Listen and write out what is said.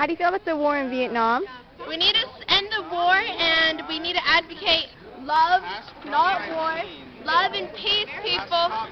How do you feel about the war in Vietnam? We need to end the war and we need to advocate love, not war. Love and peace, people.